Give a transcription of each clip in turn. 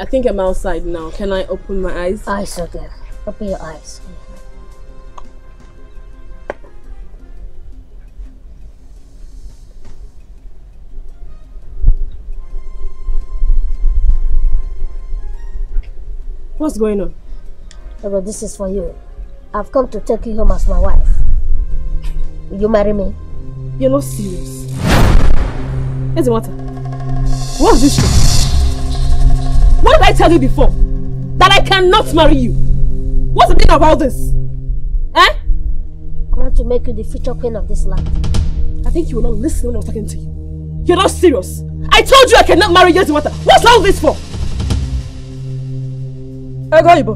I think I'm outside now. Can I open my eyes? Eyes, okay. Open your eyes. What's going on? Oh, this is for you. I've come to take you home as my wife. Will you marry me? You're not serious. Here's the water. What's this tell you before? That I cannot marry you. What's the meaning about this? Eh? I want to make you the future queen of this land. I think you will not listen when I'm talking to you. You're not serious. I told you I cannot marry water. What's all this for? Ego Ibo.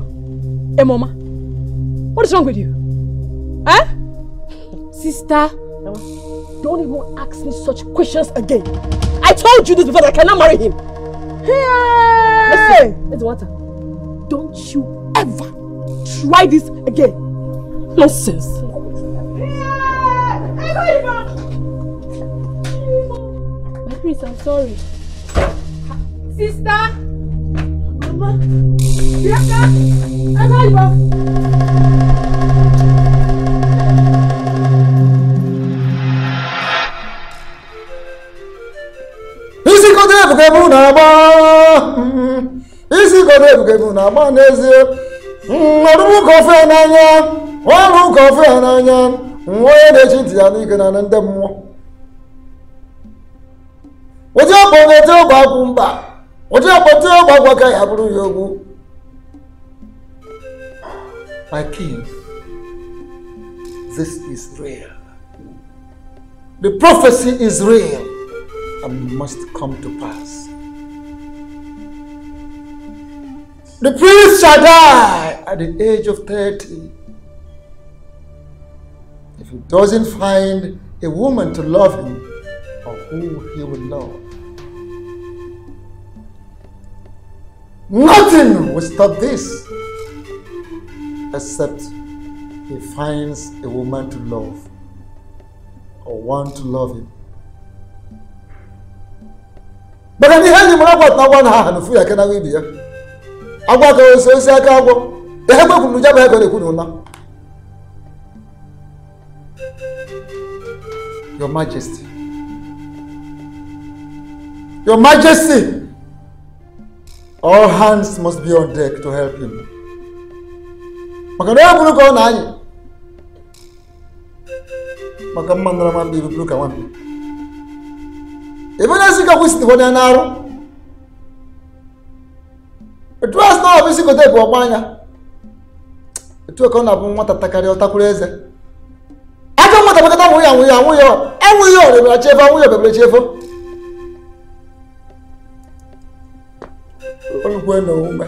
Hey, Mama. What is wrong with you? Eh? Sister, don't even ask me such questions again. I told you this before that I cannot marry him. Hey! Listen, it's water. Don't you ever try this again. Nonsense. My prince, I'm sorry. Sister! Mama! Bianca! Ego ebu na-agba isi kodo ebuka ebu na-agba n'ezie. Ọrụrụ ka ofe ya n'anya ọrụ ka ofe ya n'anya nwa na-echi ntị ya n'ike na ndị mmụọ. Ụdị ọkpọ na-ete ọgba akwụ mba ụdị ọkpọ te ọgba agwa ka ya bụrụ ya ogwu my king this is real. The prophecy is real. And must come to pass. The prince shall die at the age of 30 if he doesn't find a woman to love him or who he will love. Nothing will stop this except he finds a woman to love or one to love him. Maka na ihe enyi mara agwa agwa na ha nufu ya kenaghị ibi ya. Agwa ka osi osi aka agwọ. Ihe gbe kwuru jaba ego na-ekwu your majesty. Your majesty. All hands must be on deck to help him. Maka na ya bụrụ ka ọ na-anyị. Maka mma nara nwambe ibu bụrụ ka nwambe ebe na-esi ka kwụsị onye na-arụ etu a sị na ọ bụ isi kote bụ ọgba anya. Etu ka ọ na-abụ nwata takarị ọtakwuru eze. Ajọ nwata nwụ ya nwụ ya enwụ ya ọrịbara chefo nwụ ya obebere chefo olugbo na omume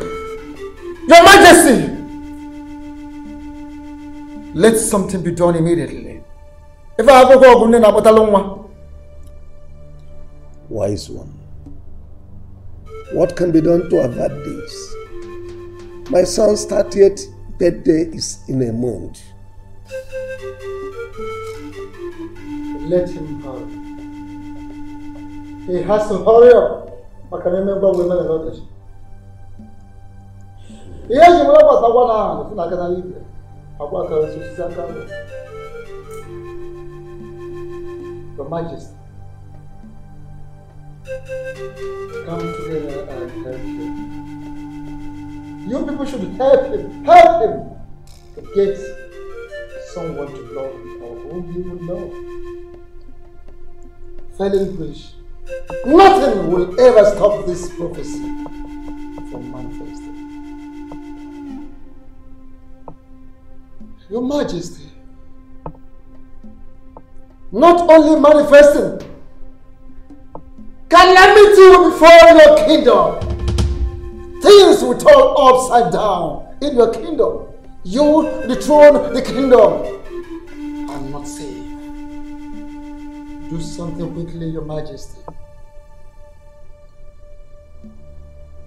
your majesty! Let something be done immediately. Ife akwụkwọ ọgụ nne na-akpọtalụ nwa. Wise one, what can be done to avert this? My son's 30th birthday is in a month. Let him hurry. He has to hurry up. maka na emegbe ọgwụ emere n'ọdachi. Ihe eji nwere gbata gwa na ahụ efu na aka na ibe agwa esi osisi. Your Majesty, come together and help him. You people should help him, help him to get someone to love him or whom he will love. Failing which, nothing will ever stop this prophecy from manifesting. Your Majesty, not only manifesting, calamity befall your kingdom. Things will turn upside down in your kingdom. You dethrone the kingdom and not save. Do something quickly, Your Majesty.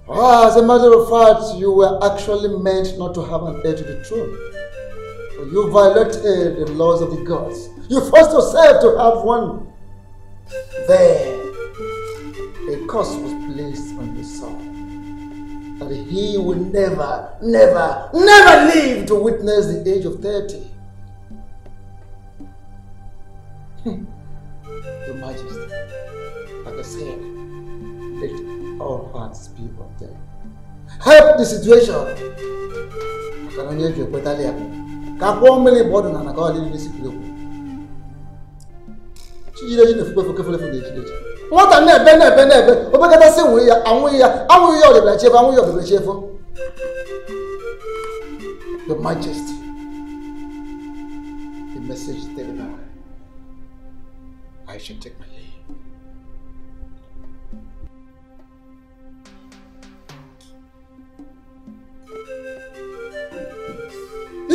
Ah, As a matter of fact, you were actually meant not to have an heir to the throne. But you violated the laws of the gods. You forced yourself to have one. There, curse was placed on his son. that he will never, never, never live to witness the age of 30. Hmm. Your Majesty, like I said, let all hearts be one them. Help the situation. I can only give you a better level. Ka kwuo mmiri bụ ọdụ na na ka ọ dịrị n'isi kwuru okwu. Chijideji na-efukwe efuke na ejideji. Nwata na-ebe na-ebe na-ebe obekọtasị nwụghị ya anwụghị ya anwụghị ya ọdịbịa chefu anwụghị ya ọdịbịa chefu. Your Majesty, the message is delivered. I shall take my leave.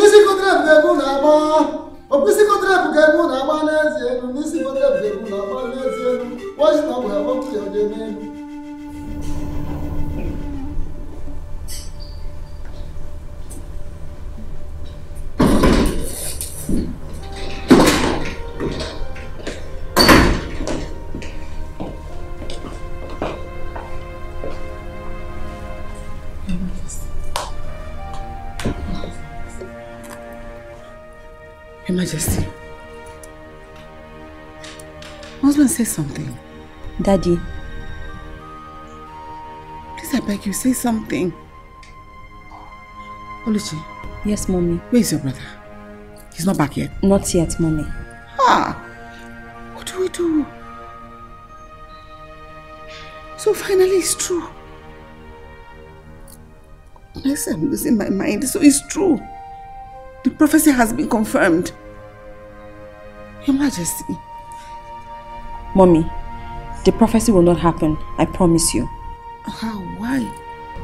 Isi kotrep ga-egbu na-agba okpisi kọtrepụ ga-ebe ụlọ agba n'ezi elu n'isi kọtrepụ ga-ebu ụlọ agba n'ezi elu. Washington bụ ya kpọpụta ya elu Your Majesty. Husband, say something. Daddy, Please, I beg you, say something. Oluchi, yes, mommy. where is your brother? He's not back yet. Not yet, mommy. Ah, what do we do? So finally, it's true. Yes, I'm losing my mind. So it's true. The prophecy has been confirmed. Your Majesty, Mommy, the prophecy will not happen. I promise you. how? Why?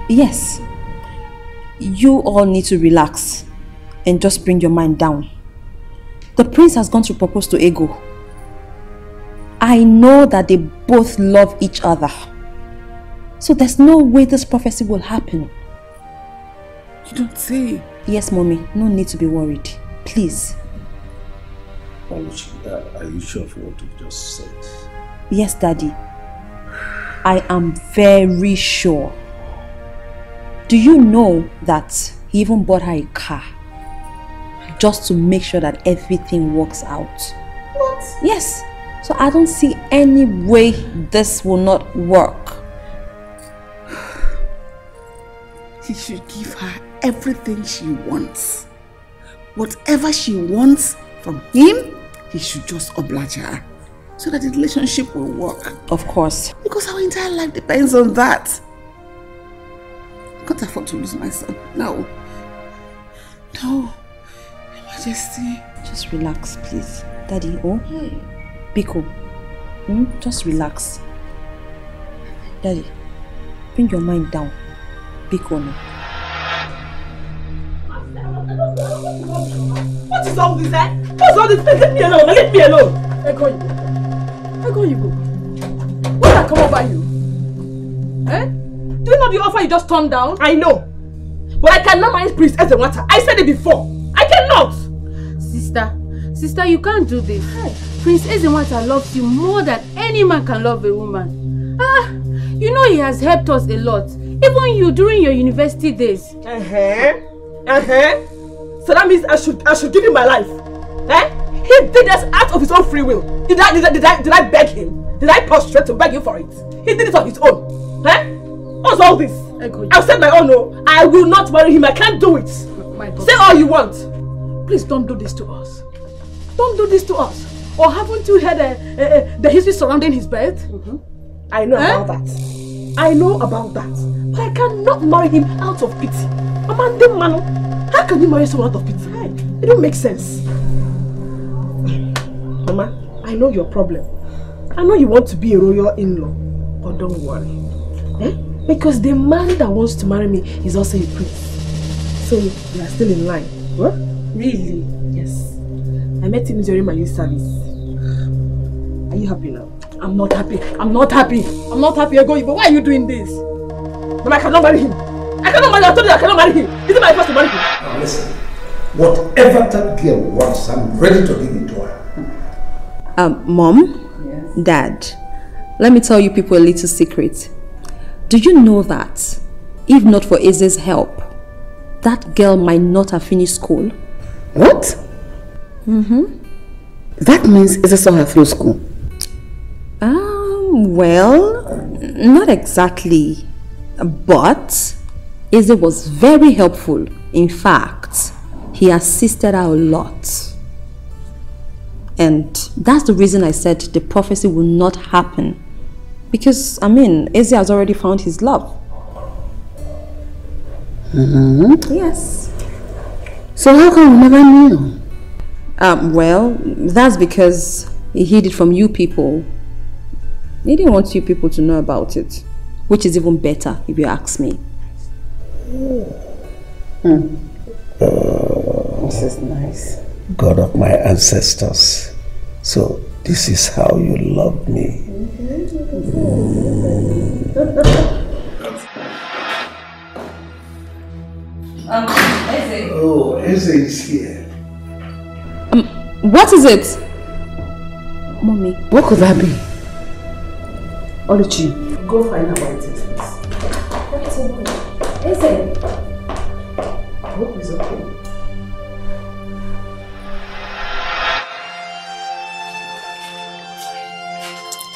Yes. You all need to relax and just bring your mind down. The prince has gone to propose to Ego. I know that they both love each other. So there's no way this prophecy will happen. You don't say. Yes, mommy, no need to be worried. Please. Oluchi, uh, are you sure of what you've just said? Yes, daddy. I am very sure. Do you know that he even bought her a car just to make sure that everything works out? What? Yes. So I don't see any way this will not work. He should give her everything she wants. Whatever she wants from him, he should just oblige her. So that the relationship will work. Of course. Because our entire life depends on that. I can't afford to lose my son. No. No. Your Majesty. Just relax, please. Daddy, oh? Biko. Hmm? Just relax. Daddy, bring your mind down. Biko, no. What is all this, eh? What's all this? Leave me alone. Leave me alone. Ego you. Ego you go. What that come over you? Eh? Do you know the offer you just turned down? I know. But I cannot marry Prince Ezenwata. I said it before. I cannot. Sister, sister, you can't do this. Prince Ezenwata loves you more than any man can love a woman. Ah, you know he has helped us a lot. Even you during your university days. Uh-huh. Uh-huh. So that means I should I should give him my life. Eh? He did this out of his own free will. Did I did I did I, did I beg him? Did I prostrate to beg him for it? He did it on his own. Eh? What's all this? I've said my own no. I will not marry him. I can't do it. My daughter. Say all you want. Please don't do this to us. Don't do this to us. Or haven't you heard uh, uh, the history surrounding his birth? I know Eh? about that. I know about that. But I cannot marry him out of pity. Amanda Mano, how can you marry someone out of pity? It don't make sense. Mama, I know your problem. I know you want to be a royal in-law. But don't worry. Eh? Because the man that wants to marry me is also a prince. So we are still in line. What? Really? Yes. I met him during my youth service. Are you happy now? I'm not happy. I'm not happy. I'm not happy, Ego. But why are you doing this? Mama, I cannot marry him. I cannot marry him. I told you I cannot marry him. Is it my first to marry him? Now listen, whatever that girl wants, I'm ready to give it to her. Um, Mom, Dad, let me tell you people a little secret. Do you know that if not for Eze's help, that girl might not have finished school. What? Mm-hmm. That means Eze saw her through school. Um, well, not exactly. But Eze was very helpful. In fact, he assisted her a lot. And that's the reason I said the prophecy will not happen. Because, I mean, Eze has already found his love. Mm-hmm. Yes. So how come we never knew? Um, well, that's because he hid it from you people. He didn't want you people to know about it. Which is even better, if you ask me. Hmm. this is nice. God of my ancestors. So this is how you love me. Um, Eze. Oh, Eze is here. Um, what is it? Mommy. What could that be? Oluchi, go find out what it is. Eze.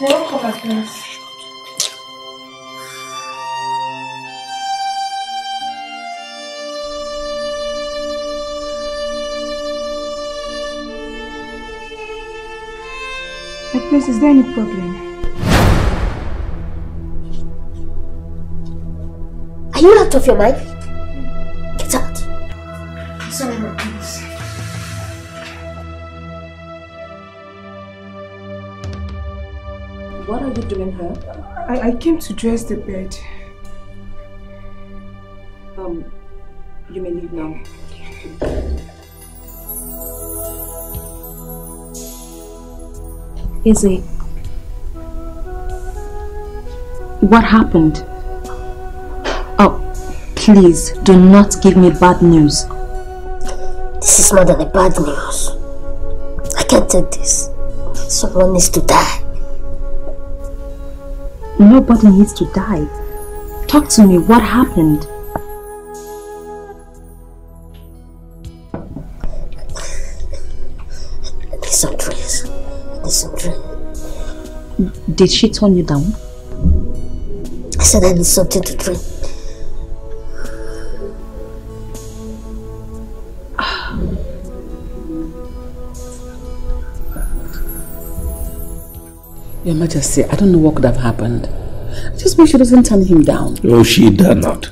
They won't come back, please. But please, is there any problem? Are you out of your mind? Are you doing here? I, I came to dress the bed. Um, you may leave now. Izzy, what happened? Oh, please do not give me bad news. This is more than a bad news. I can't take this. Someone needs to die. Nobody needs to die. Talk to me, what happened? I need some drinks. I need some drink. Did she turn you down? I said I need something to drink. Your Majesty, I don't know what could have happened. I Just wish she doesn't turn him down. Oh, she dare not.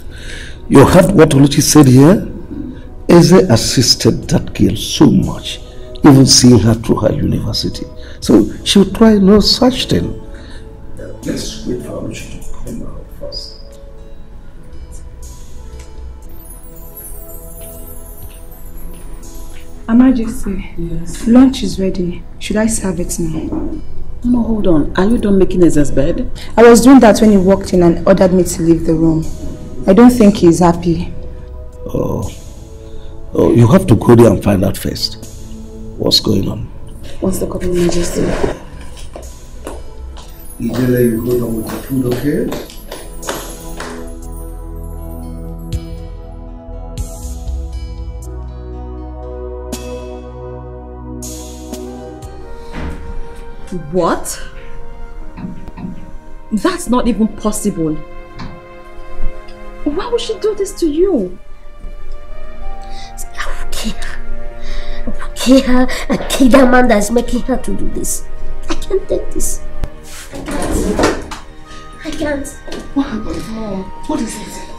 You heard what Oluchi said here? Eze assisted that girl so much, even seeing her through her university. So she would try no such thing. Let's wait for Oluchi to come out first. Her Majesty, yes. lunch is ready. Should I serve it now? No, hold on. Are you done making Eze's bed? I was doing that when he walked in and ordered me to leave the room. I don't think he's happy. Oh. Oh, you have to go there and find out first. What's going on? What's the cup of Majesty? Ijele, you hold on with the food, okay? What? That's not even possible. Why would she do this to you? I will kill her. I will kill her and kill that man that's making her to do this. I can't take this. I can't. I can't. What happened? Mom, what is it?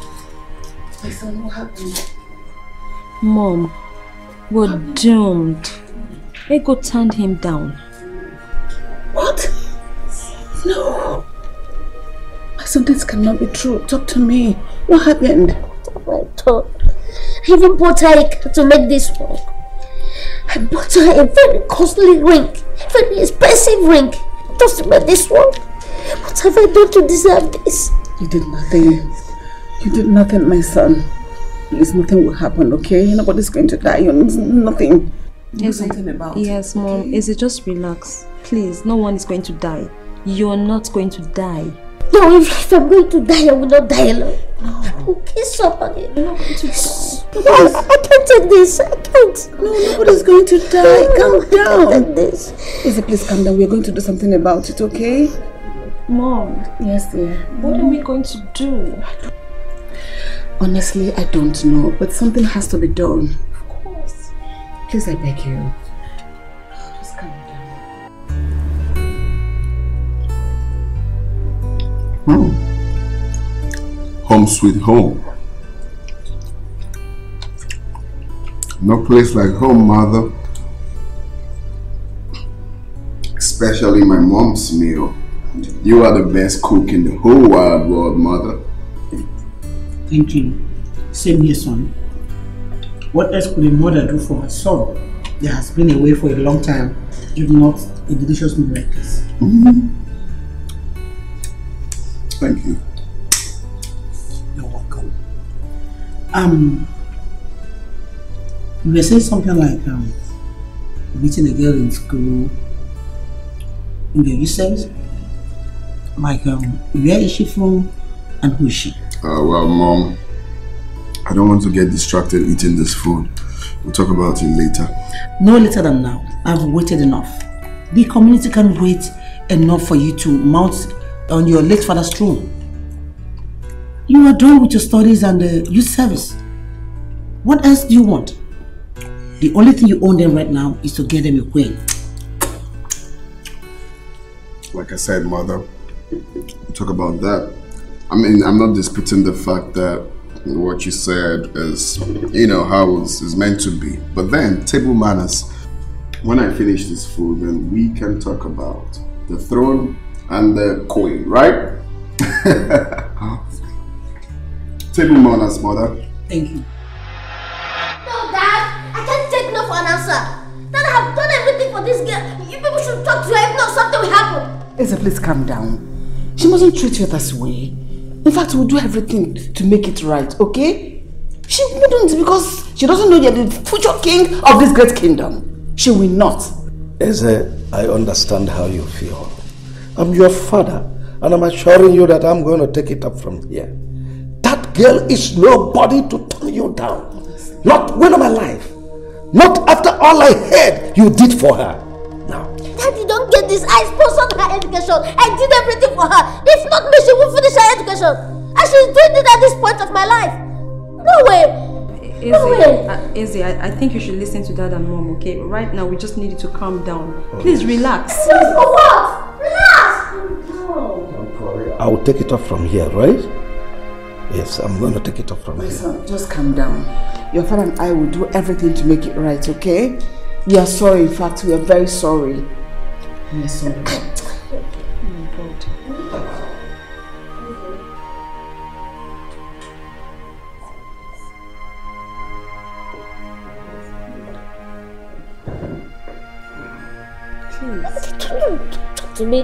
My son, what happened? Mom, we're doomed. Ego turned him down. What? No. My son, this cannot be true. Talk to me. What happened? I thought. I even bought her a car to make this work. I bought her a very costly ring, very expensive ring, just to make this work. What have I done to deserve this? You did nothing. You did nothing, my son. Please, nothing will happen, okay? Nobody's going to die. You nothing. Do something about Yes. Mom. okay? Is it just relax? Please, no one is going to die. You're not going to die. No, if, if I'm going to die, I will not die alone. No. I will kiss somebody. No, yes. I, I can't take this. I can't. No, nobody's going to die. Calm down. I can't take this. Izzy, please calm down. We're going to do something about it, okay? Mom, Yes, dear. what are we going to do? Honestly, I don't know, but something has to be done. Of course. Please, I beg you. Hmm. Home sweet home. No place like home, mother. Especially my mom's meal. You are the best cook in the whole wide world, mother. Thank you. Same here, son. What else could a mother do for her son that has been away for a long time, if not a delicious meal like this? Thank you. You're welcome. Um, you were saying something like um, meeting a girl in school in the service. Like, um, where is she from and who is she? Uh, well, mom, I don't want to get distracted eating this food. We'll talk about it later. No later than now. I've waited enough. The community can wait enough for you to mount on your late father's throne. You are done with your studies and the youth service. What else do you want? The only thing you own them right now is to get them a queen. Like I said, mother, talk about that. I mean, I'm not disputing the fact that what you said is, you know, how it's, it's meant to be. But then, table manners. When I finish this food, then we can talk about the throne and the queen, right? table manners, mother. Thank you. No, Dad. I can't take no for an answer. Dad, I have done everything for this girl. You people should talk to her if not something will happen. Izzy, please calm down. She mustn't treat you this way. In fact, we'll do everything to make it right, okay? She wouldn't because she doesn't know you're the future king of this great kingdom. She will not. Eze, I understand how you feel. I'm your father, and I'm assuring you that I'm going to take it up from here. That girl is nobody to turn you down. Not when I'm alive. Not after all I heard you did for her. Now, Daddy, don't get this. I sponsored her education. I did everything for her. If not me, she will finish her education. And she's doing it at this point of my life. No way. Izzy, No way. uh, Izzy, I, I think you should listen to dad and mom, okay? Right now, we just need you to calm down. Please relax. Please, for what? Relax. I will take it off from here, right? Yes, I'm going to take it off from here. Listen, just calm down. Your father and I will do everything to make it right, okay? We are sorry, in fact, we are very sorry. We are sorry. Don't talk to me.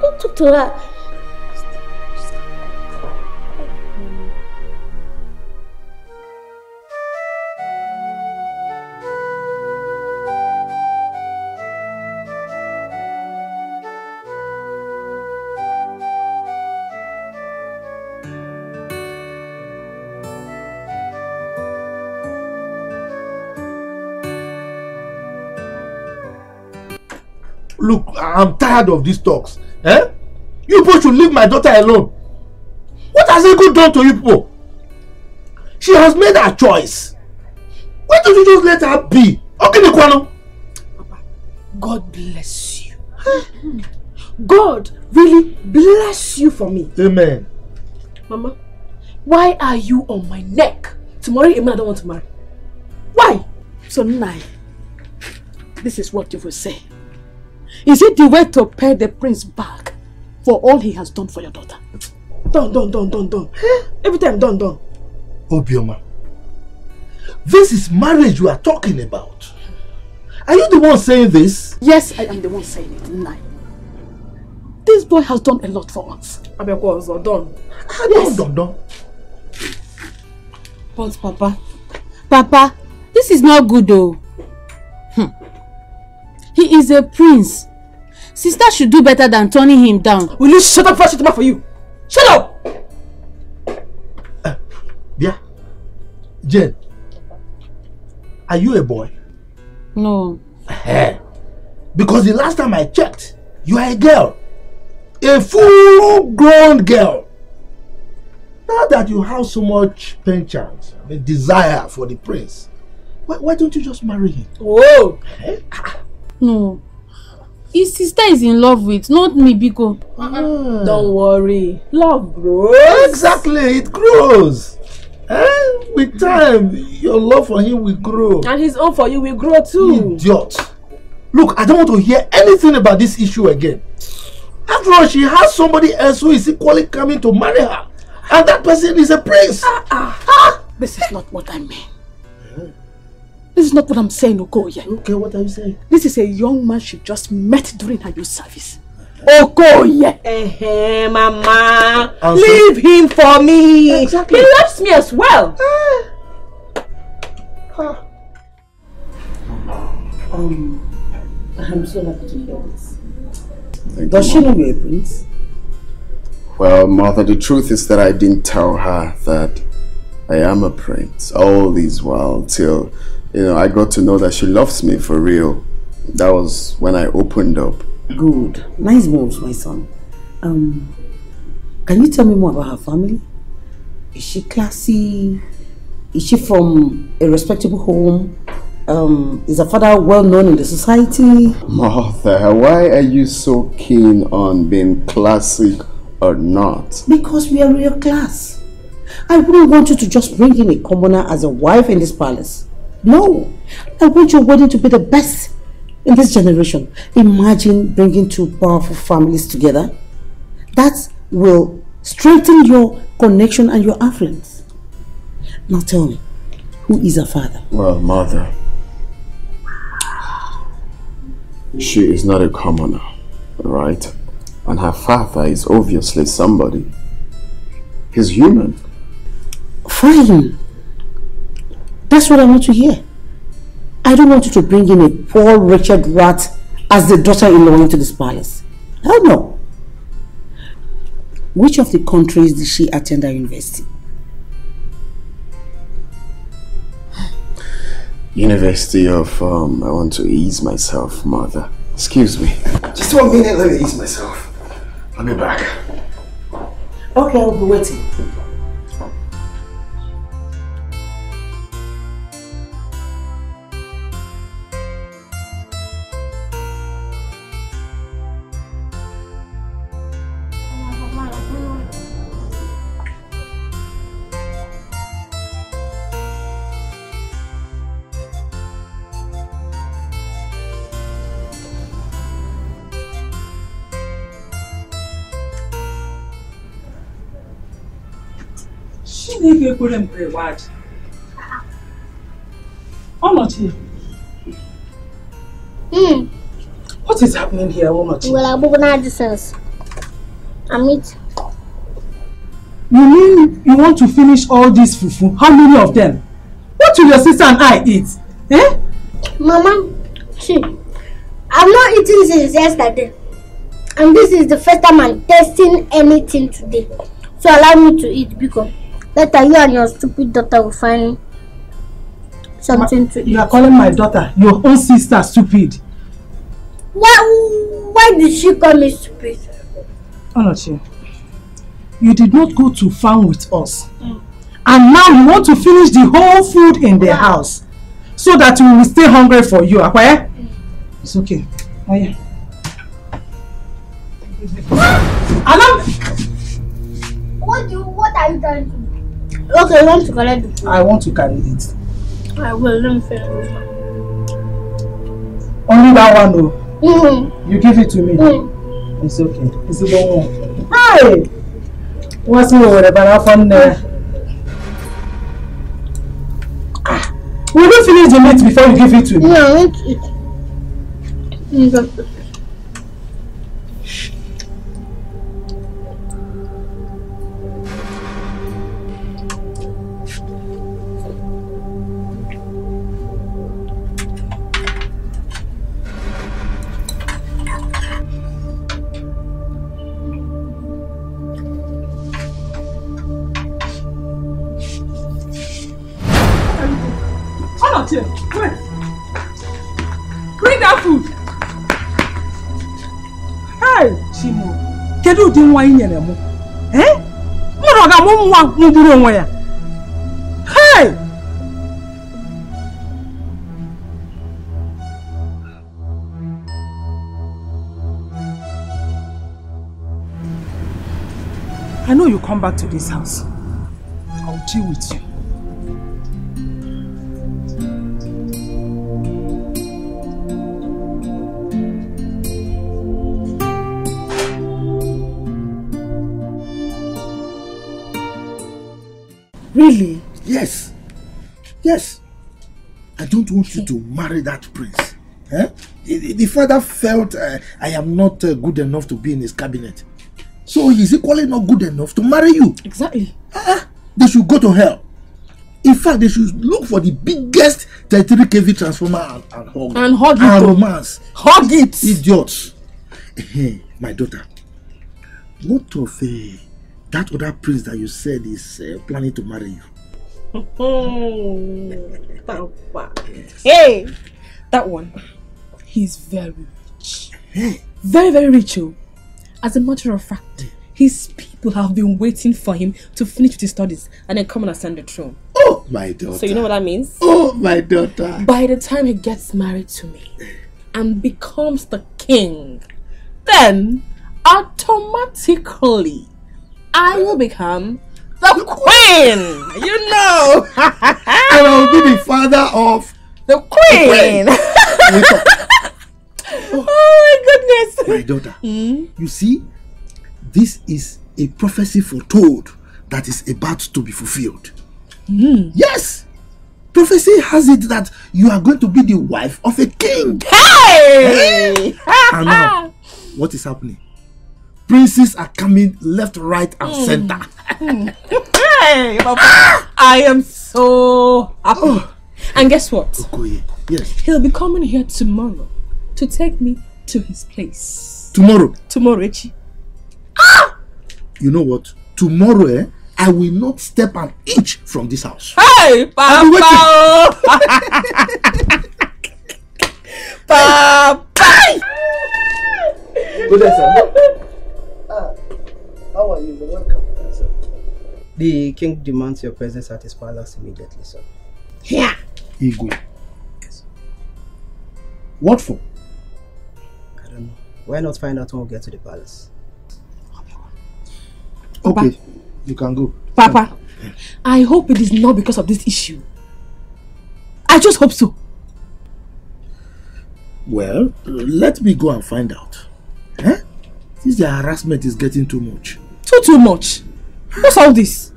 Don't talk to her. Look, I'm tired of these talks. Eh? You people should leave my daughter alone. What has Ego done to you people? She has made her choice. Why don't you just let her be? Okay, Kwano. God bless you. God really bless you for me. Amen. Mama, why are you on my neck Tomorrow, marry a man I don't want to marry? Why? So nine. This is what you will say. Is it the way to pay the prince back for all he has done for your daughter? Done, done, done, done, done. Every time done, done. Obioma. This is marriage you are talking about. Are you the one saying this? Yes, I am the one saying it. Nine. This boy has done a lot for us. Abekwa also ah, done. Yes. Done, done. But Papa, Papa, this is not good though. He is a prince. Sister should do better than turning him down. Will you shut up first, for you? Shut up! Yeah. Jen, are you a boy? No. Eh. Because the last time I checked, you are a girl. A full grown girl. Now that you have so much penchant, I mean, desire for the prince, why, why don't you just marry him? Whoa! Eh? No. His sister is in love with, not me, Biko. Ah. Don't worry. Love grows. Exactly, it grows. Eh? With time, your love for him will grow. And his own for you will grow too. Idiot. Look, I don't want to hear anything about this issue again. After all, she has somebody else who is equally coming to marry her. And that person is a prince. Ah, this is not what I mean. This is not what I'm saying, Okoye. Okay, what are you saying? This is a young man she just met during her youth service. Okoye! Eh, mama. And so- Leave him for me. Exactly. He loves me as well. Um, I'm so happy to hear this. Thank Does you, she know you're a prince? Well, mother, the truth is that I didn't tell her that I am a prince all these while till, you know, I got to know that she loves me for real. That was when I opened up. Good. Nice moves, my son. Um, can you tell me more about her family? Is she classy? Is she from a respectable home? Um, is her father well known in the society? Martha, why are you so keen on being classic or not? Because we are real class. I wouldn't want you to just bring in a commoner as a wife in this palace. No. I want your wedding to be the best in this generation. Imagine bringing two powerful families together. That will strengthen your connection and your affluence. Now tell me, who is her father? Well, mother, she is not a commoner, right? And her father is obviously somebody. He's human. Fine. That's what I want to hear. I don't want you to bring in a poor wretched rat as the daughter-in-law into this palace. Hell no. Which of the countries did she attend her university? University of, um, I want to ease myself, mother. Excuse me. Just one minute, let me ease myself. I'll be back. Okay, I'll be waiting. Chineke ekwere m reward. Onochi, Hmm. what is happening here, Onochi? Well, I'm going to sense. I'm it. You mean you want to finish all this fufu? How many of them? What will your sister and I eat? Eh? Mama, see, I've not eaten since yesterday. And this is the first time I'm tasting anything today. So allow me to eat because later you and your stupid daughter will find something to eat. You are calling my daughter, your own sister, stupid. Why, why did she call me stupid? Onochi, you did not go to farm with us. Hmm. And now you want to finish the whole food in the house so that we will stay hungry for you, Akwaye? Eh? Hmm. It's okay. Oh, yeah. Alam, What do what are you trying to do? Okay, you want to collect the food? I want to carry it. I will, let me finish this one. Only that one, though. Mm. You give it to me. Mm. It's okay. It's the one. Hi! What's more about that one there? Ah, Will you finish the meat before you give it to me? Yeah, I want to eat. Mm, that's okay. Food. Hey, Chimo. Kedu ụdị nwa ị nyere mụ? Mụrụ ọ ga-amụ nwa nwụgburu onwe ya? Hey! I know you come back to this house. I'll deal with you. Really? Yes. Yes. I don't want you to marry that prince. Eh? The, the father felt uh, I am not uh, good enough to be in his cabinet. So he's equally not good enough to marry you. Exactly. Uh, they should go to hell. In fact, they should look for the biggest 33 kV transformer and, and hug And hug it. And romance. Hug it. Idiots. Eh, My daughter, what of uh, that other prince that you said is uh, planning to marry you? Hey, that one. He's very rich. Very, very rich. Oh. As a matter of fact, his people have been waiting for him to finish with his studies and then come and ascend the throne. Oh, my daughter. So you know what that means? Oh, my daughter. By the time he gets married to me and becomes the king, then automatically I will become the queen. You know. and I will be the father of the queen. Wake up. oh my goodness. My daughter, hmm? you see, this is a prophecy foretold that is about to be fulfilled. Hmm. Yes! Prophecy has it that you are going to be the wife of a king. Hey! and now, what is happening? Princes are coming left, right, and center. hey, Papa. I am so happy. And guess what? Okoye, yes. He'll be coming here tomorrow to take me to his place. Tomorrow, Tomorrow, Echi. Ah! You know what? Tomorrow, eh, I will not step an inch from this house. Hey, Papa! Papa! Good day, sir. How are you? You're welcome. sir. The king demands your presence at his palace immediately, sir. Here. Igwe. What for? I don't know. Why not find out when we get to the palace? Okay, you can go. Papa, I hope it is not because of this issue. I just hope so. Well, let me go and find out. Eh? This the harassment is getting too much. Too, too much. What's all this?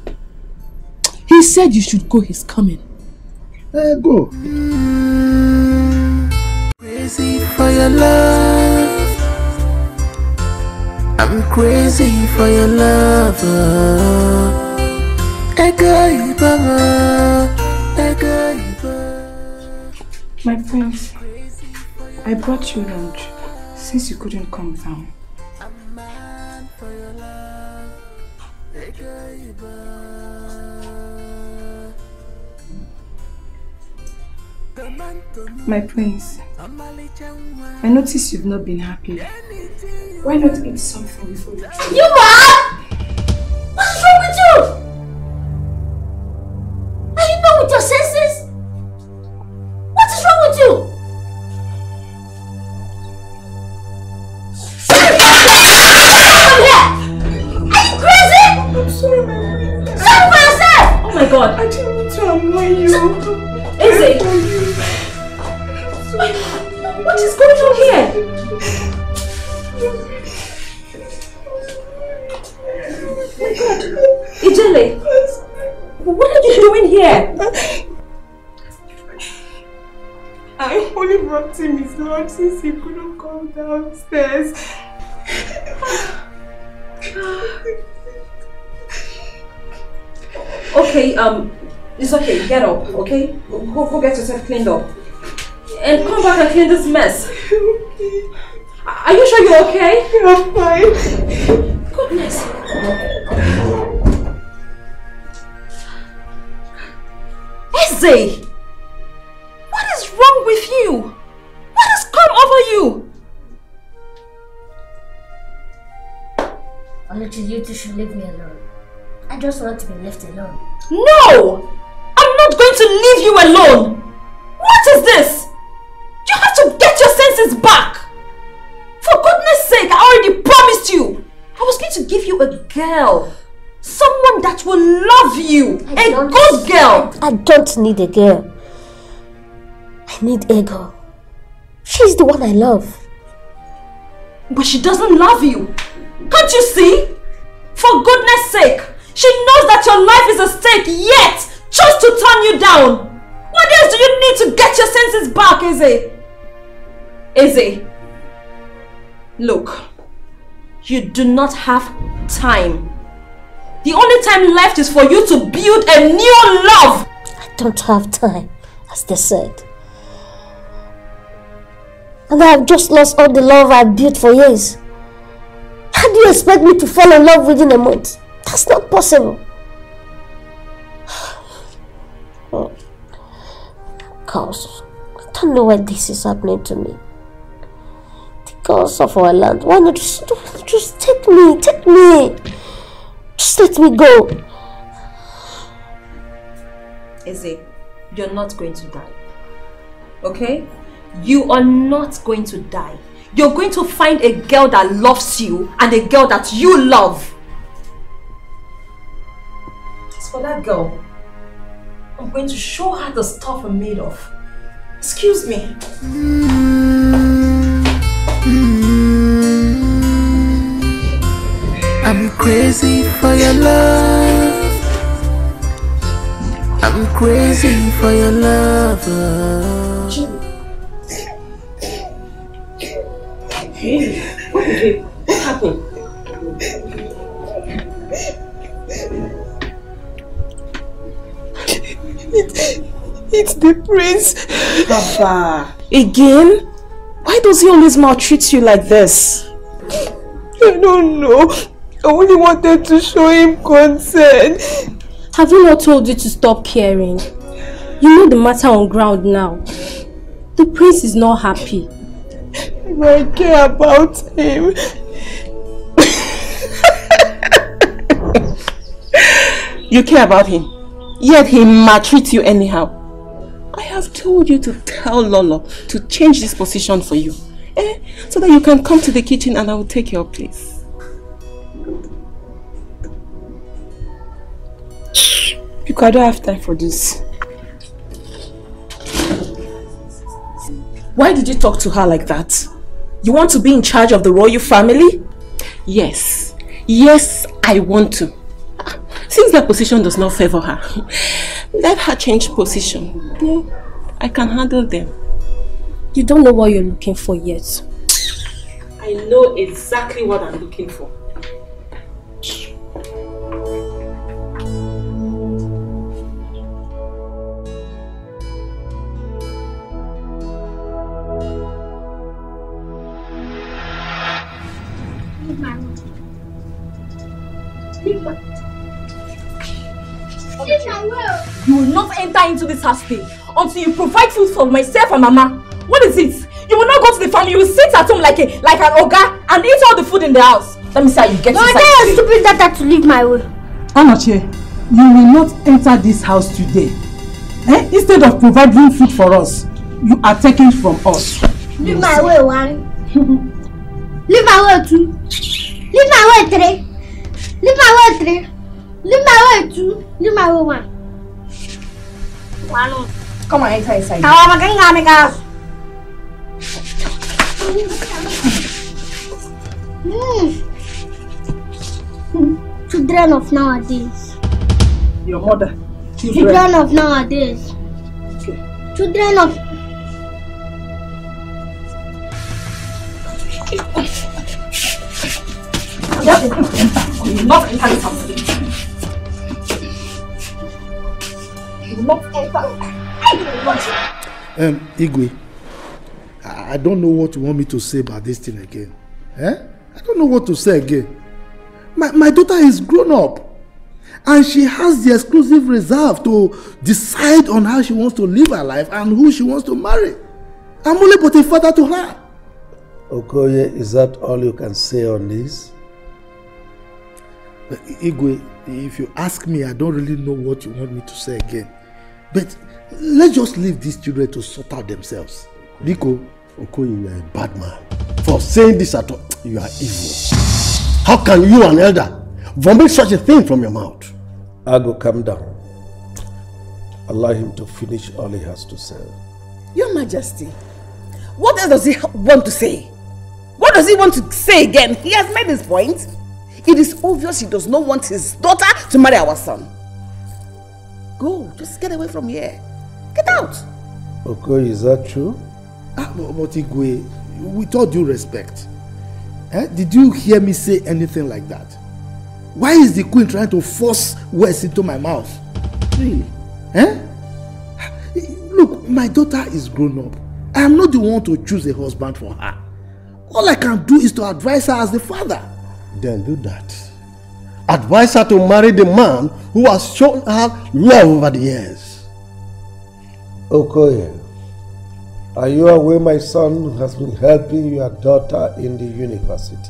He said you should go, he's coming. Eh, go. Crazy for your love. I'm crazy for your love. Ego Ibama. Ego Ibama. My friends, I brought you lunch since you couldn't come down. My prince, I notice you've not been happy. Why not eat something before you? You what? Downstairs. Okay, um, it's okay. Get up, okay? Go, go get yourself cleaned up. And come back and clean this mess. Are you sure you're okay? I'm fine. Goodness. Eze! is wrong with you? What has come over you? Oluchi, you two should leave me alone. I just want to be left alone. No! I'm not going to leave you alone! What is this? You have to get your senses back! For goodness sake, I already promised you! I was going to give you a girl. Someone that will love you. I a good girl. I don't need a girl. I need Ego. She's the one I love. But she doesn't love you. Can't you see? For goodness sake, she knows that your life is at stake yet chose to turn you down. What else do you need to get your senses back, Izzy? Izzy, look, you do not have time. The only time left is for you to build a new love. I don't have time, as they said. And I have just lost all the love I've built for years. How do you expect me to fall in love within a month? That's not possible. Girls, I don't know why this is happening to me. The girls of our land, why not just, just take me, take me. Just let me go. Izzy, you're not going to die. Okay? You are not going to die. You're going to find a girl that loves you and a girl that you love. As for that girl, I'm going to show her the stuff I'm made of. Excuse me. I'm crazy for your love. I'm crazy for your love. What did you? What happened? It's the prince. Papa. Again? Why does he always maltreat you like this? I don't know. I only wanted to show him concern. Have you not told you to stop caring? You know the matter on ground now. The prince is not happy. I care about him. you care about him, yet he maltreats you anyhow. I have told you to tell Lolo to change this position for you. Eh? So that you can come to the kitchen and I will take your place. Because I don't have time for this. Why did you talk to her like that? You want to be in charge of the royal family? Yes. Yes, I want to. Since that position does not favor her, let her change position. I can handle them. You don't know what you're looking for yet. I know exactly what I'm looking for. You will not enter into this house today until you provide food for myself and mama. What is it? You will not go to the farm. You will sit at home like a like an oga and eat all the food in the house. Let me see how you get No, inside today. your stupid daughter to leave my way. Anoche, you will not enter this house today. Eh? Instead of providing food for us, you are taking from us. Leave my way, one. Leave my way, two. Leave my way, three. Leave my way, three. Leave my way, two. Leave my way, one. One. Come on, enter inside. Kawa maganda na ka. Hmm. Children of nowadays. Your mother. Children of nowadays. Children of You will not enter not enter. Um, Igwe, I I don't know what you want me to say about this thing again. Eh? I don't know what to say again. My, my daughter is grown up. And she has the exclusive reserve to decide on how she wants to live her life and who she wants to marry. I'm only but a father to her. Okoye, is that all you can say on this? Igwe, if you ask me, I don't really know what you want me to say again. But let's just leave these children to sort out themselves. Rico, Okoye, you are a bad man. For saying this at all, you are evil. How can you, an elder, vomit such a thing from your mouth? Agu, calm down. Allow him to finish all he has to say. Your Majesty, what else does he want to say? What does he want to say again? He has made his point. It is obvious he does not want his daughter to marry our son. Go, just get away from here. Get out. Okay, is that true? Ah, but, but Igwe, with all due respect, eh, did you hear me say anything like that? Why is the queen trying to force words into my mouth? Really? Eh? Look, my daughter is grown up. I am not the one to choose a husband for her. All I can do is to advise her as the father. Then do that. Advise her to marry the man who has shown her love over the years. Okoye, are you aware my son has been helping your daughter in the university?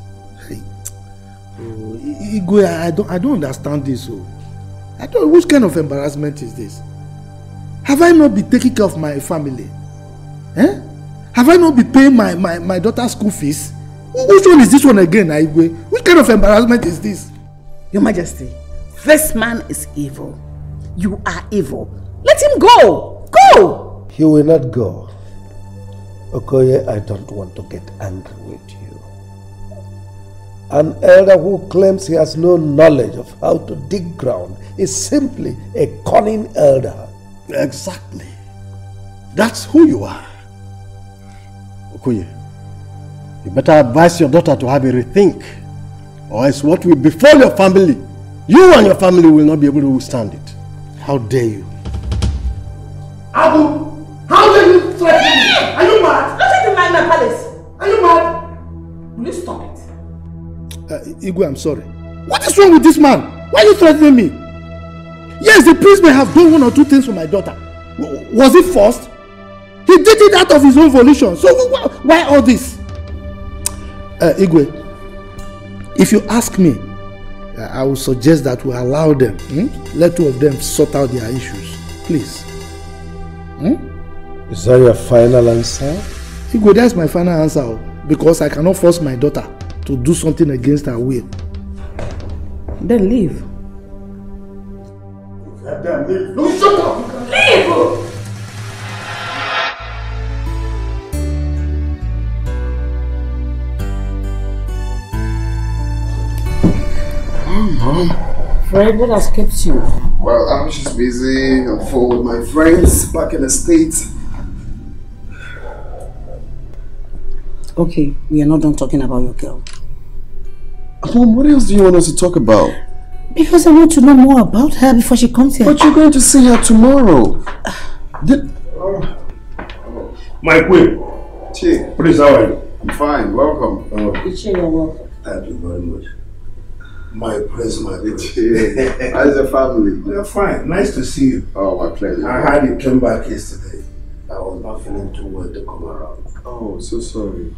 Oh, I- Igwe, I don't, I don't understand this. Oh. I don't. Which kind of embarrassment is this? Have I not been taking care of my family? Eh? Have I not been paying my, my, my daughter's school fees? Which one is this one again, Igwe? Which kind of embarrassment is this? Your Majesty, this man is evil. You are evil. Let him go. Go. He will not go. Okoye, I don't want to get angry with you. An elder who claims he has no knowledge of how to dig ground is simply a cunning elder. Exactly. That's who you are. Okoye, you better advise your daughter to have a rethink, or else what will befall your family, you and your family will not be able to withstand it. How dare you? Agu, how dare you threaten me? Are you mad? Don't take the in my palace. Are you mad? Will you stop it? Uh, Igwe, I'm sorry. What is wrong with this man? Why are you threatening me? Yes, the prince may have done one or two things for my daughter. W- was it forced? He did it out of his own volition. So wh- why all this? Uh, Igwe, if you ask me, I would suggest that we allow them. hmm? Let two of them sort out their issues. Please. Hmm? Is that your final answer? Igwe, that's my final answer. oh, Because I cannot force my daughter to do something against her will. Then leave. Let them leave. No, shut up. Leave. Mom. Fred, what has kept you? Well, I'm just busy. I'm full with my friends back in the States. Okay, we are not done talking about your girl. Mom, what else do you want us to talk about? Because I want to know more about her before she comes here. But you're going to see her tomorrow. Did... My queen. Chi. Please, how are you? I'm fine. Welcome. you're welcome. Thank you very much. My praise, my good. Chi. How's the family? They're fine. Nice to see you. Oh, my pleasure. I heard you came back yesterday. I was not feeling too well to come around. Oh, so sorry.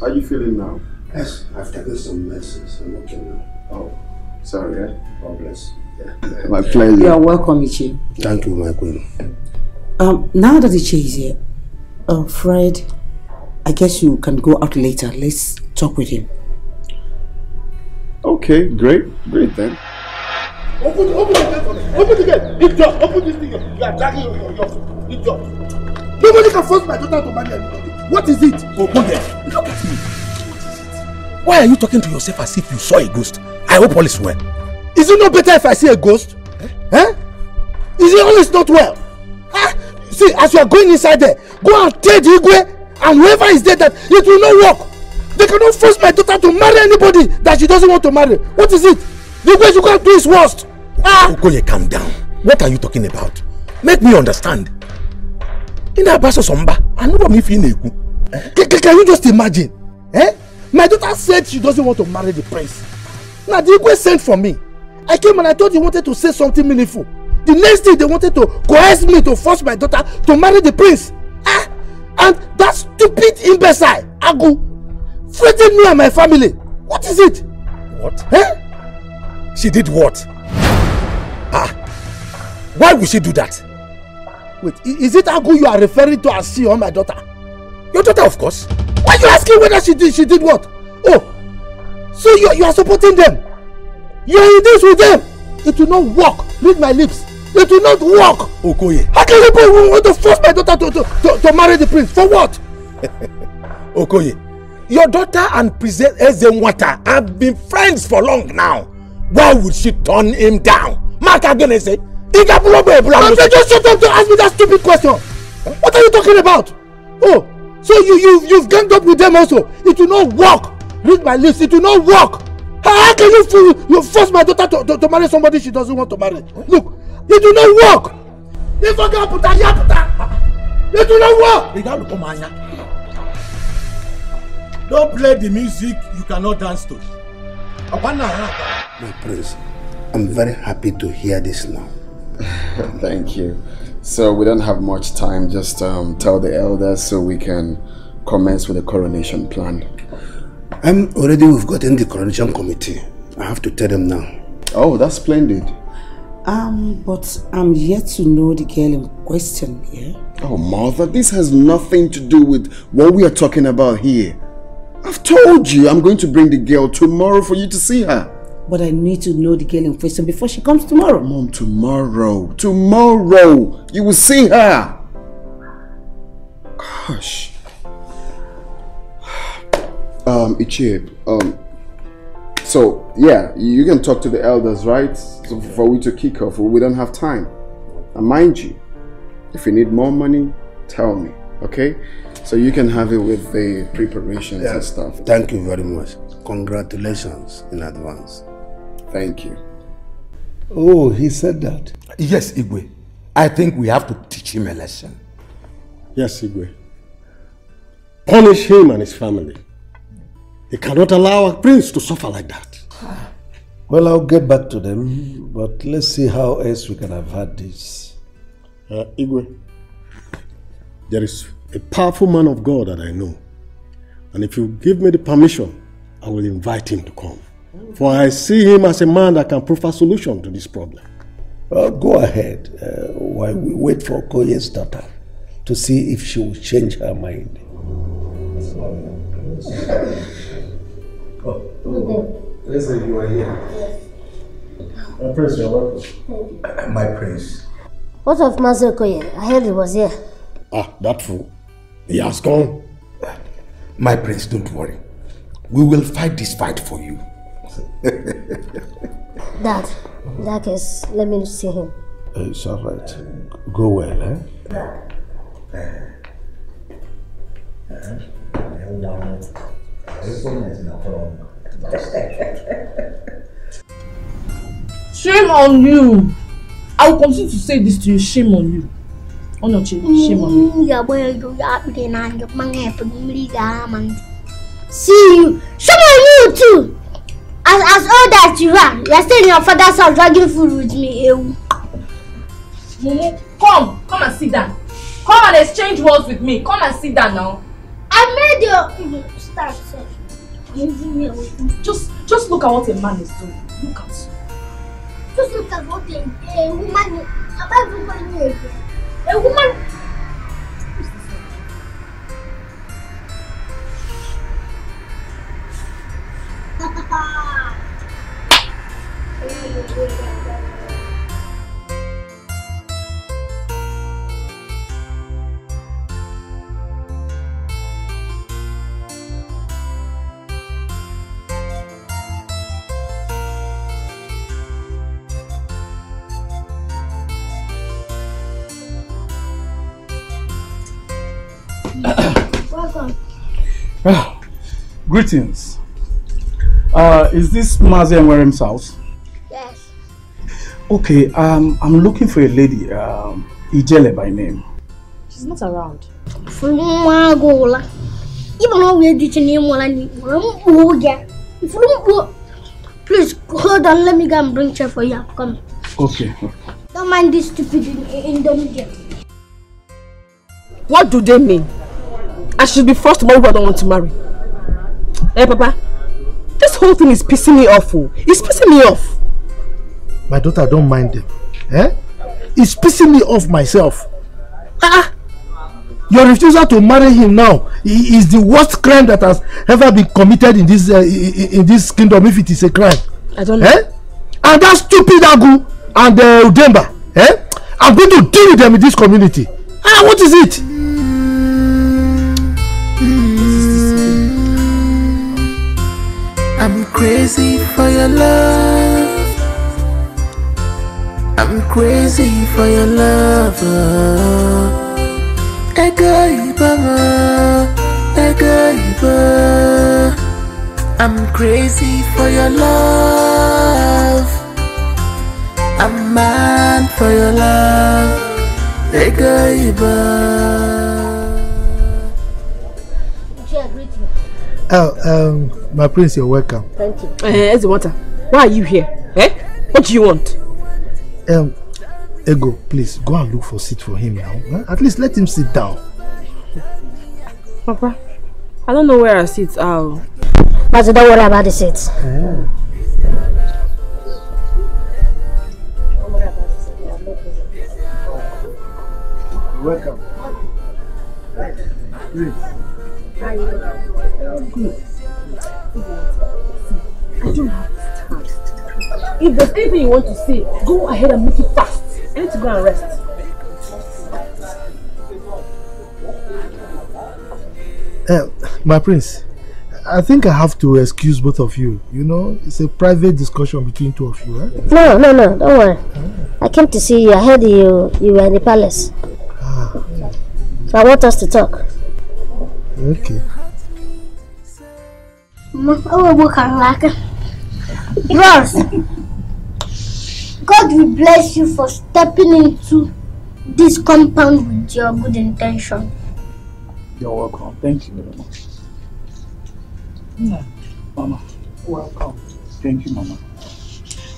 How are you feeling now? Yes, I've taken some medicines. I'm okay now. Oh, sorry, eh? God bless. Yeah. My pleasure. You are welcome, Ichi. Thank you, my queen. Um, now that Ichi is here, uh, Fred, I guess you can go out later. Let's talk with him. Okay, great. Great then. Open, open the gate for me. Open the gate. Big job. Open this thing. You are dragging your, your, big job. Nobody can force my daughter to marry anybody. What is it? Open there. Look at me. Why are you talking to yourself as if you saw a ghost? I hope all is well. Is it not better if I see a ghost? Eh? Is it all is not well? Ah, see, as you are going inside there, go and tell the Igwe and whoever is there that it will not work. They cannot force my daughter to marry anybody that she doesn't want to marry. What is it? The Igwe you can't do is worst. Ah! Okoye, calm down. What are you talking about? Make me understand. In Abaso Somba, I know me feel Can, can, can you just imagine? Eh? My daughter said she doesn't want to marry the prince. Now the Igwe sent for me. I came and I thought you wanted to say something meaningful. The next day they wanted to coerce me to force my daughter to marry the prince. Ah, and that stupid imbecile, Agu, threatened me and my family. What is it? What? Eh? She did what? Ah, why would she do that? Wait, is it Agu you are referring to as she or my daughter? Your daughter, of course. Why are you asking whether she did she did what? Oh, so you, you are supporting them? You are in this with them? It will not work. Read my lips. It will not work. Okoye. How can you want to force my daughter to, to, to, to marry the prince? For what? Okoye, your daughter and Princess Ezenwata have been friends for long now. Why would she turn him down? Mark Igabulobo Don't you just shut up to ask me that stupid question. What are you talking about? Oh, so you, you, you've ganged up with them also. It will not work. Read my lips. It will not work. How, can you, fool- you force my daughter to, to, to marry somebody she doesn't want to marry? Look, it will not work. If I get put it will not work. Igalu come anya. Don't play the music you cannot dance to. Apana My prince, I'm very happy to hear this now. Thank you. So we don't have much time. Just um, tell the elders so we can commence with the coronation plan. I'm already, we've gotten the coronation committee. I have to tell them now. Oh, that's splendid. Um, but I'm yet to know the girl in question, yeah? Oh, mother, this has nothing to do with what we are talking about here. I've told you I'm going to bring the girl tomorrow for you to see her. But I need to know the girl in question before she comes tomorrow. Mom, tomorrow. Tomorrow. You will see her. Gosh. Um, Ichib, um, so yeah, you can talk to the elders, right? So for we to kick off, we don't have time. And mind you, if you need more money, tell me, okay? So you can have it with the preparations Yeah. and stuff. Thank you very much. Congratulations in advance. Thank you. Oh, he said that. Yes, Igwe. I think we have to teach him a lesson. Yes, Igwe. Punish him and his family. He cannot allow a prince to suffer like that. Well, I'll get back to them, but let's see how else we can have had this. Uh, Igwe, there is a powerful man of God that I know. And if you give me the permission, I will invite him to come. For I see him as a man that can prove a solution to this problem. Well, go ahead uh, while we wait for Koye's daughter to see if she will change her mind. Listen, you are here. My prince, you're welcome. My prince. What of Master Okoye? I heard he was here. Ah, that fool. He has gone. My prince, don't worry. We will fight this fight for you. Dad, in that case, let me see him. It's all right. Go well, eh? Shame on you! I will continue to say this to you. Shame on you. Onochi, shame on you. See you. On you too. As as old as you are, you are still in your father's house dragging food with me. Ewu. Mumu, come, come and sit down. Come and exchange words with me. Come and sit down now. I made your start. sir. Me. Just, just look at what a man is doing. Look at. Just look at what a, a woman is. Am I even going here again? Greetings. Uh, is this Mazi Enwerem's house? Yes. Okay, um, I'm looking for a lady, um, Ijele by name. She's not around. Ifuru nwa agụụla. Ịma na ọ wee dị iche na ịmụla n'ikpuru mkpu oge. Ifuru mkpu. Please, hold on. Let me go and bring chair for you. I'm coming. Okay. Don't mind this stupid in- in- What do they mean? I should be forced to marry who I don't want to marry. Eh, Papa? This whole thing is pissing me off. Oh. It's pissing me off. My daughter don't mind them. Eh? It's pissing me off myself. Ah! Your refusal to marry him now is the worst crime that has ever been committed in this uh, in this kingdom if it is a crime. I don't know. Eh? And that stupid Agu and uh, Udemba, eh? I'm going to deal with them in this community. Ah, what is it? Crazy for your love. I'm crazy for your love. Ego Ibama, Ego Iba. I'm crazy for your love. I'm mad for your love. Ego Iba. Chair, greet you. Oh, um, my prince, you're welcome. Thank you. Eh, Ezenwata, why are you here? Eh? What do you want? Um, Ego, please go and look for a seat for him now. eh? At least let him sit down. Papa, I don't know where I sit. Oh. But don't worry about the seats. Welcome. Please. I don't have time. If there's anything you want to say, go ahead and make it fast. I need to go and rest. Uh, my prince, I think I have to excuse both of you. You know, it's a private discussion between two of you. Eh? No, no, no, don't worry. I came to see you. I heard you you were in the palace. So I want us to talk. Okay. Bros, God will bless you for stepping into this compound with your good intention. You're welcome. Thank you very much. Hmm. Mama, welcome. Thank you, Mama.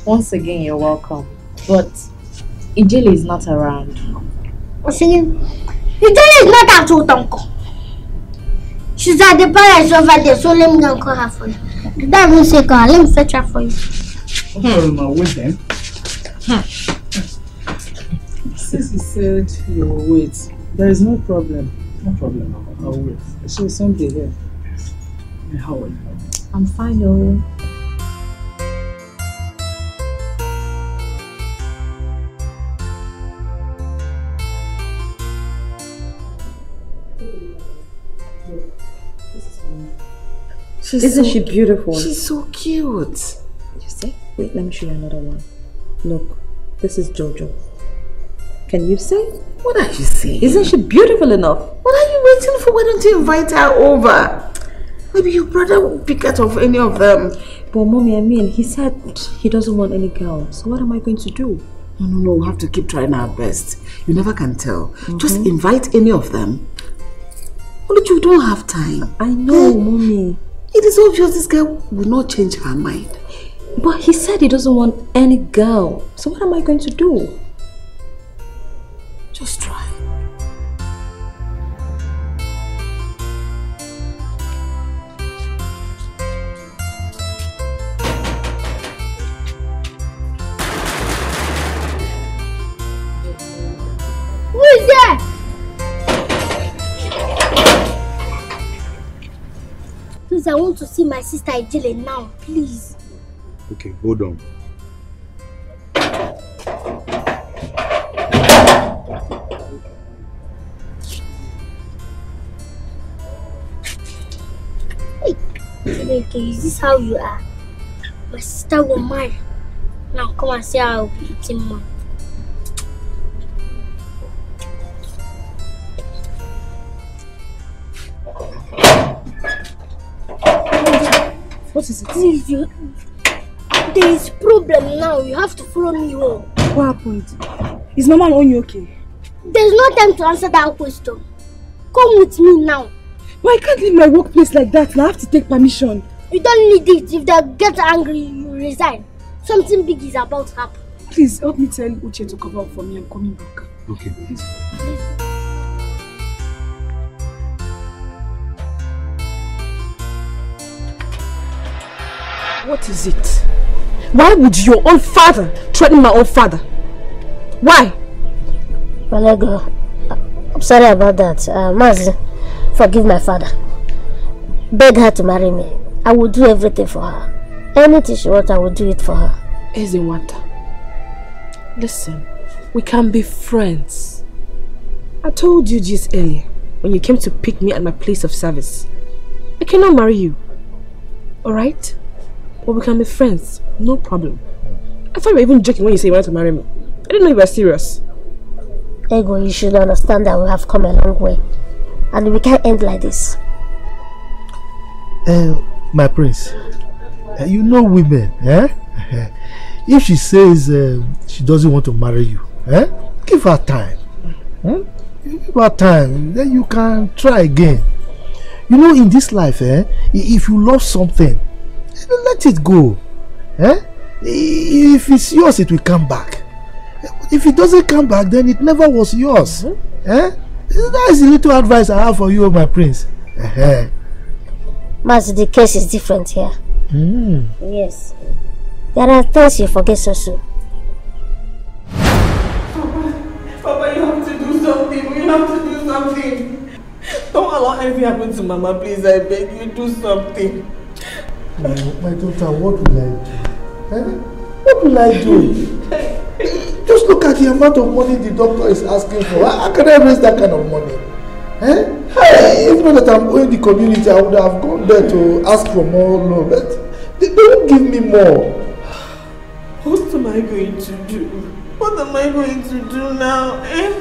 Once again, you're welcome. But Ijele is not around. Singing, Ijele is not at Utonko. She's at the palace over there, so let me go and call her for you. I even say call? Let me fetch her for you. Sorry, ma. Wait then. Since you said you will wait, there is no problem. No problem. I'll wait. So somebody here. Yeah, How are you? I'm fine, oh. She's Isn't so- she beautiful? She's so cute. You see? Wait, let me show you another one. Look, this is Jojo. Can you say? What are you saying? Isn't she beautiful enough? What are you waiting for? Why don't you invite her over? Maybe your brother won't pick out of any of them. But mommy, I mean, he said he doesn't want any girl. So what am I going to do? No, no, no. We have to keep trying our best. You never can tell. Mm-hmm. Just invite any of them. Only you don't have time. I know, mommy. It is obvious this girl will not change her mind. But he said he doesn't want any girl. So what am I going to do? Just try. Please, I want to see my sister Ijele now, please. Okay, hold on. Okay, is this how you are? My sister will marry. Now come and see how I'll be eating more. What is it? Please, you. There is problem now. You have to follow me home. What happened? Is Mama on you okay? There's no time to answer that question. Come with me now. Why I can't leave my workplace like that? Now I have to take permission. You don't need it. If they get angry, you resign. Something big is about to happen. Please help me tell Uche to cover up for me. I'm coming back. Okay. Please. What is it? Why would your own father threaten my own father? Why? Malego, I'm sorry about that. Uh, Mazi, forgive my father. Beg her to marry me. I will do everything for her. Anything she wants, I will do it for her. Ezenwata, listen, we can be friends. I told you this earlier when you came to pick me at my place of service. I cannot marry you. Alright? But we can be friends. No problem. I thought you were even joking when you said you wanted to marry me. I didn't know you were serious. Ego, you should understand that we have come a long way. And we can't end like this. Uh, my prince, uh, you know women, eh? if she says uh, she doesn't want to marry you, eh? give her time. Hmm? Give her time, then you can try again. You know, in this life, eh, if you love something, let it go. Eh? If it's yours, it will come back. If it doesn't come back, then it never was yours. Eh? That is the little advice I have for you, my prince. Eh? Mas, the case is different here. Mm. Yes. There are things you forget so soon. Papa, you have to do something. You have to do something. Don't allow anything happen to Mama, please. I beg you, do something. My, my daughter, what will I do? Eh? What will I do? Just look at the amount of money the doctor is asking for. How can I raise that kind of money? Eh? Hey, if not that I'm owing the community, I would have gone there to ask for more loan. But they, they won't give me more. What am I going to do? What am I going to do now? Eh?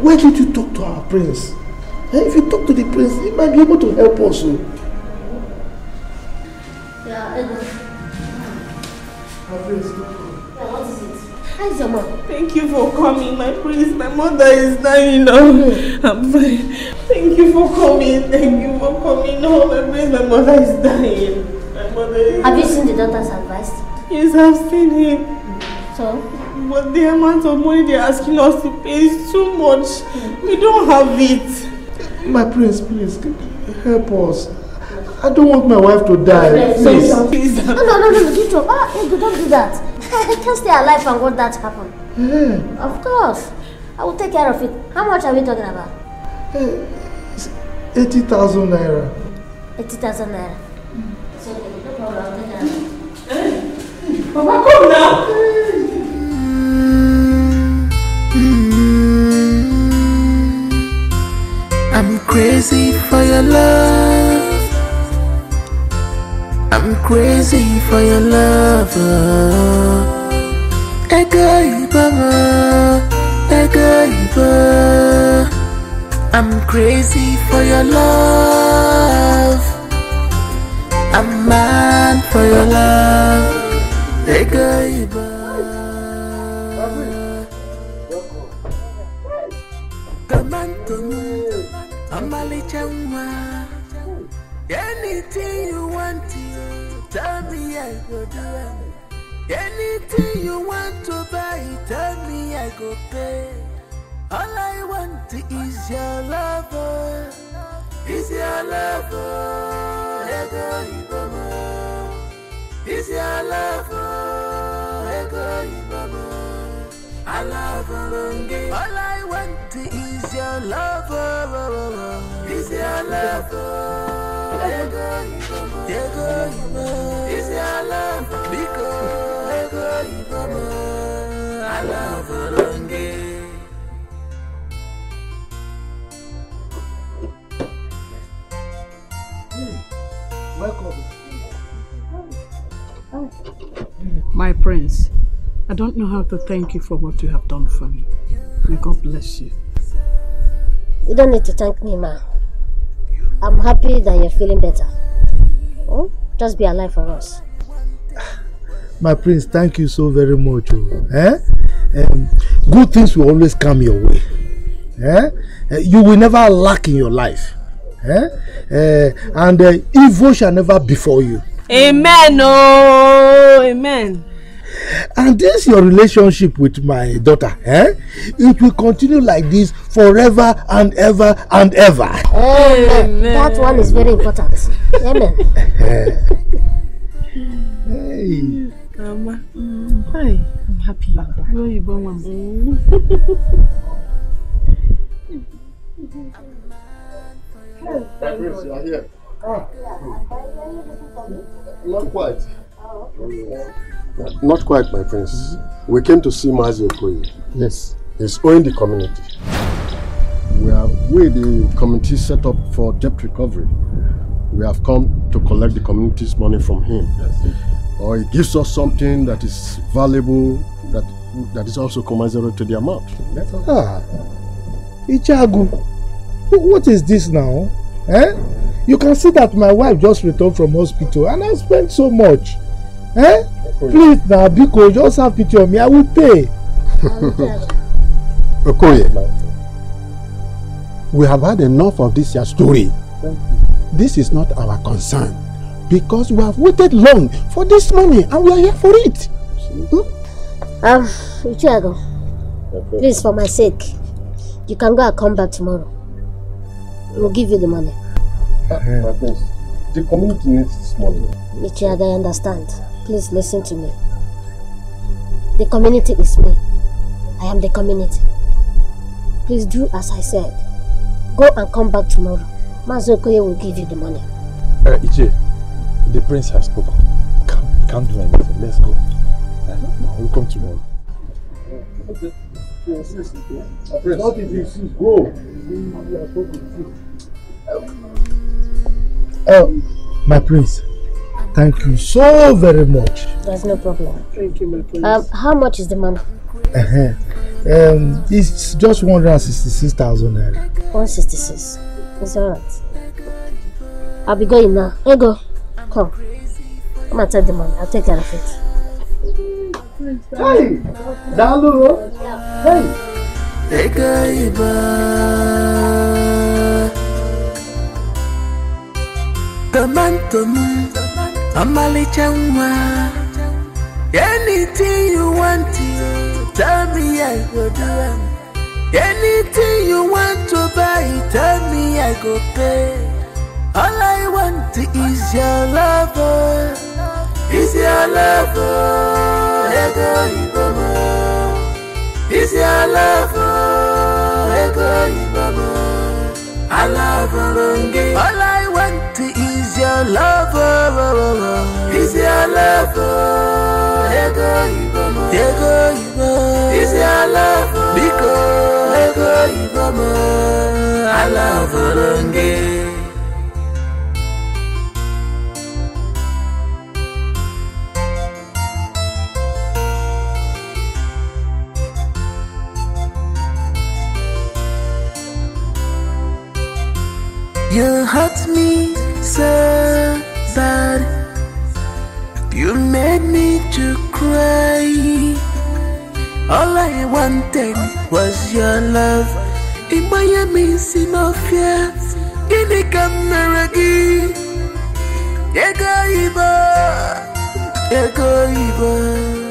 Why did you talk to our prince? Eh, If you talk to the prince, he might be able to help us. Oh. Prince, Yeah, what is it? Your mom? Thank you for coming, my prince. My mother is dying now. I'm fine. Thank you for coming. Thank you for coming. No, my prince, my mother is dying. My mother is Have you seen the doctor's advice? Yes, I've seen him. So? But the amount of money they're asking us to pay is too much. We don't have it. My prince, please, help us. I don't want my wife to die. Please. No, no, no, no, you talk. Ah, Ego, don't do that. I can't stay alive and want that to happen. Eh, Of course. I will take care of it. How much are we talking about? 80,000 naira. 80,000 naira. It's okay, no problem. I'll take care of it. Papa, come now. I'm crazy for your love. Crazy for your love. Ego Ibama. I'm crazy for your love. I'm mad for your love. Ego Iba. I go do. Anything you want to buy, tell me I go pay. All I want is your love, oh. is your love, oh. Ego Ibama. Oh. Is your love, oh. Ego Ibama. Oh. I love you, All I want is your love, oh, oh, oh, oh. is your love, oh. My prince, I don't know how to thank you for what you have done for me. May God bless you. You don't need to thank me, ma. I'm happy that you're feeling better. Oh, just be alive for us. My prince, thank you so very much. oh. Eh? Um, good things will always come your way. Eh? Uh, You will never lack in your life. Eh? Uh, and uh, evil shall never befall you. Amen. Oh, amen. And this your relationship with my daughter, eh? It will continue like this forever and ever and ever. Amen. That one is very important. Amen. hey. Mama, mm, hi. I'm happy. Where are you going, Mama? Prince, you are here. Not quite. Not quite, my prince. We came to see Mazi Okoye. Yes. He's owing the community. We are we the community set up for debt recovery. We have come to collect the community's money from him. Or he gives us something that is valuable that that is also commensurate to the amount. That's all. Ah, Ichagu, what is this now? Eh? You can see that my wife just returned from hospital and I spent so much. Eh? Please now, Biko, just have pity on me. I will pay. Okoye, we have had enough of this your story. This is not our concern because we have waited long for this money and we are here for it. Um, Ichiago, please, for my sake, you can go and come back tomorrow. We'll give you the money. My prince, the community needs this money. Ichiago, I understand. Please listen to me. The community is me. I am the community. Please do as I said. Go and come back tomorrow. Mazi Okoye will give you the money. Uh, Iche, the prince has spoken. Can't, can't do anything. Let's go. Uh, we'll come tomorrow. Not if you go. Oh, my prince, thank you so very much. There's no problem. Thank you, my prince. Um, how much is the money? Uh-huh. Um, it's just 166,000 naira. 166. It's alright. I'll be going now. Hey, go. Come. Come and take the money. I'll take care of it. Hey, Dalu. Hey. Ego Iba Nwa Anything you want Tell me I go do Anything you want to buy Tell me I go pay All I want is your love oh. Is your love oh. Ego Iba mo oh. Is your love oh. Ego Iba mo oh. I love you is your love oh. Is your love oh. Ego Iba mo Ego Iba Is your love oh. Because Ego Iba mo I love you You hurt me so bad. You made me to cry. All I wanted was your love. In Miami, see no fear. In the camera, Ego Iba, Ego.